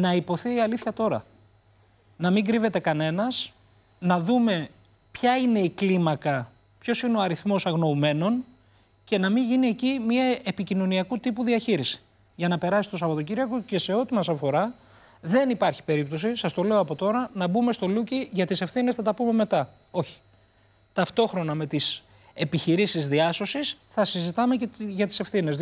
να ειπωθεί η αλήθεια τώρα. Να μην κρύβεται κανένας, να δούμε ποια είναι η κλίμακα, ποιος είναι ο αριθμός αγνοουμένων και να μην γίνει εκεί μια επικοινωνιακού τύπου διαχείριση. Για να περάσει το Σαββατοκύριακο και σε ό,τι μας αφορά δεν υπάρχει περίπτωση, σας το λέω από τώρα, να μπούμε στο λούκι για τις ευθύνες θα τα πούμε μετά. Όχι. Ταυτόχρονα με τις επιχειρήσεις διάσωσης θα συζητάμε και για τις ευθύνες.